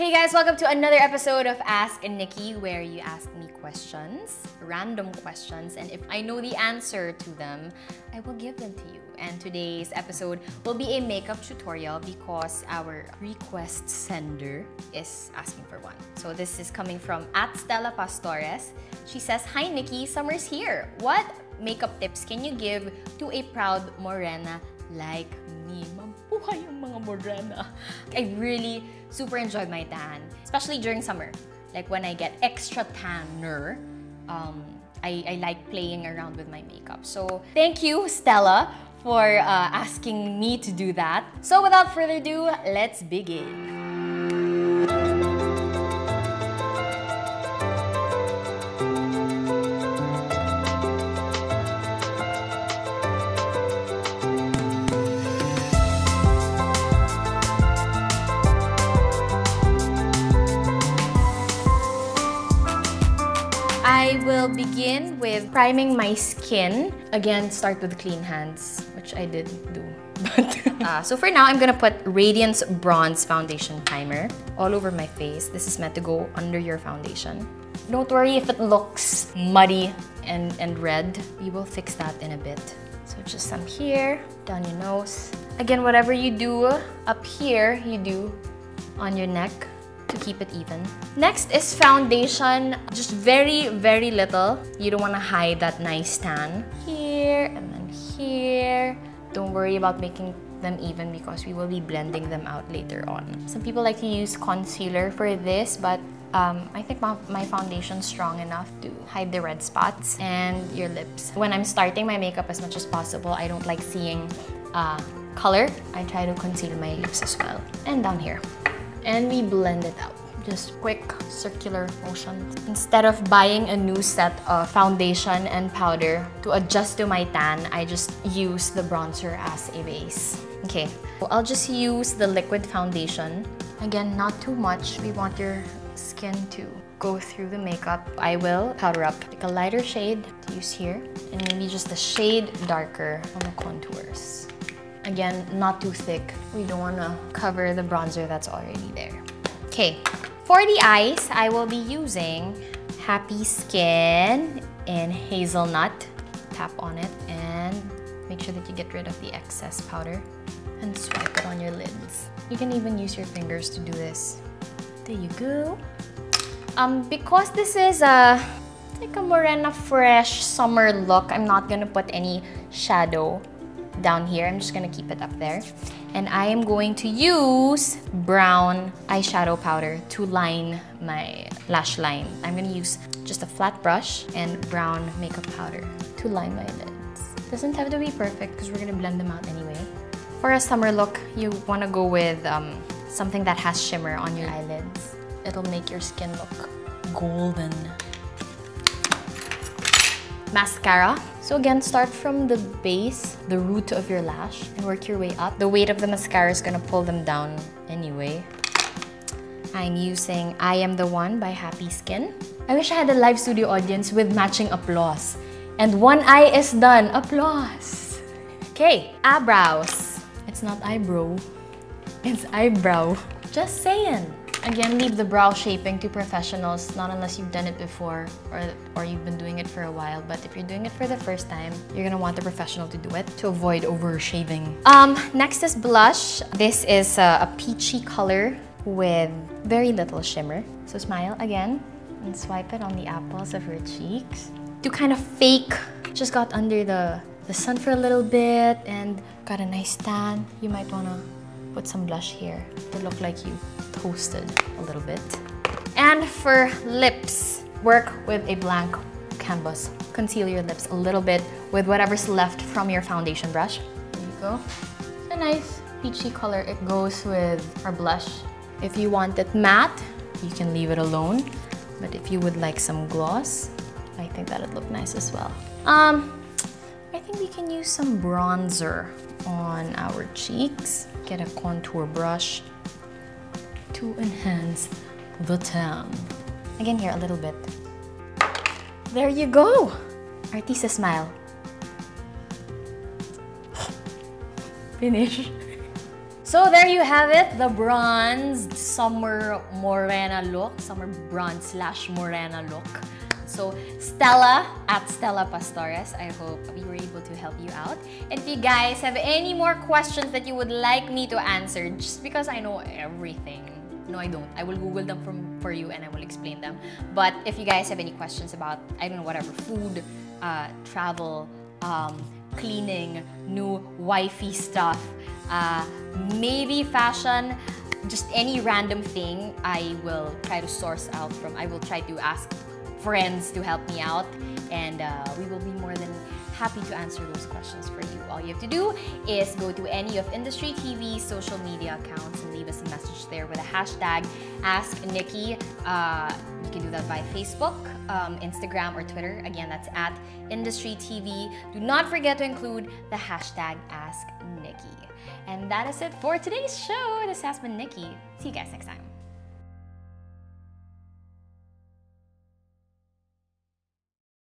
Hey guys, welcome to another episode of Ask Nikki where you ask me questions, random questions, and if I know the answer to them, I will give them to you. And today's episode will be a makeup tutorial because our request sender is asking for one. So this is coming from at Stella Pastores. She says, Hi Nikki, summer's here. What makeup tips can you give to a proud morena like me? Yung mga morena. I really super enjoyed my tan, especially during summer. Like when I get extra tanner, um, I, I like playing around with my makeup. So thank you, Stella, for uh, asking me to do that. So without further ado, let's begin. Begin with priming my skin. Again, start with clean hands, which I did do. Uh, so for now, I'm gonna put Radiance Bronze Foundation Primer all over my face. This is meant to go under your foundation. Don't worry if it looks muddy and, and red. We will fix that in a bit. So just some here, down your nose. Again, whatever you do up here, you do on your neck to keep it even. Next is foundation, just very, very little. You don't want to hide that nice tan. Here and then here. Don't worry about making them even because we will be blending them out later on. Some people like to use concealer for this, but um, I think my, my foundation's strong enough to hide the red spots and your lips. When I'm starting my makeup as much as possible, I don't like seeing uh, color. I try to conceal my lips as well. And down here and we blend it out. Just quick circular motions. Instead of buying a new set of foundation and powder to adjust to my tan, I just use the bronzer as a base. Okay, I'll just use the liquid foundation. Again, not too much. We want your skin to go through the makeup. I will powder up like a lighter shade to use here and maybe just a shade darker on the contours. Again, not too thick. We don't want to cover the bronzer that's already there. Okay, for the eyes, I will be using Happy Skin in Hazelnut. Tap on it and make sure that you get rid of the excess powder and swipe it on your lids. You can even use your fingers to do this. There you go. Um, because this is a like a Morena fresh summer look, I'm not gonna put any shadow down here. I'm just gonna keep it up there. And I am going to use brown eyeshadow powder to line my lash line. I'm gonna use just a flat brush and brown makeup powder to line my lids. Doesn't have to be perfect because we're gonna blend them out anyway. For a summer look, you wanna go with um, something that has shimmer on your eyelids. It'll make your skin look golden mascara. So again, start from the base, the root of your lash, and work your way up. The weight of the mascara is gonna pull them down anyway. I'm using I Am The One by Happy Skin. I wish I had a live studio audience with matching applause. And one eye is done. Applause! Okay, eyebrows. It's not eyebrow, it's eyebrow. Just saying. Again, leave the brow shaping to professionals, not unless you've done it before or, or you've been doing it for a while. But if you're doing it for the first time, you're gonna want the professional to do it to avoid over shaving. Um, next is blush. This is a, a peachy color with very little shimmer. So smile again and swipe it on the apples of your cheeks. To kind of fake, just got under the, the sun for a little bit and got a nice tan. You might wanna put some blush here to look like you toasted a little bit. And for lips, work with a blank canvas. Conceal your lips a little bit with whatever's left from your foundation brush. There you go. It's a nice peachy color. It goes with our blush. If you want it matte, you can leave it alone. But if you would like some gloss, I think that'd look nice as well. Um, I think we can use some bronzer on our cheeks. Get a contour brush to enhance the tan. Again here, a little bit. There you go! Artista smile. Finish. So there you have it, the bronzed summer morena look, summer bronze slash morena look. So Stella, at Stella Pastores, I hope we were able to help you out. And if you guys have any more questions that you would like me to answer, just because I know everything, no, I don't. I will Google them from, for you and I will explain them. But if you guys have any questions about, I don't know, whatever, food, uh, travel, um, cleaning, new wifey stuff, uh, maybe fashion, just any random thing I will try to source out from. I will try to ask friends to help me out and uh, we will be more than happy to answer those questions for you. All you have to do is go to any of Industree TV's social media accounts and leave us a message there with a hashtag AskNikki. Uh, you can do that by Facebook, um, Instagram, or Twitter. Again, that's at Industree TV. Do not forget to include the hashtag AskNikki. And that is it for today's show. This has been Nikki. See you guys next time.